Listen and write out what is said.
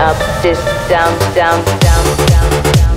up, this down, down, down, down. down.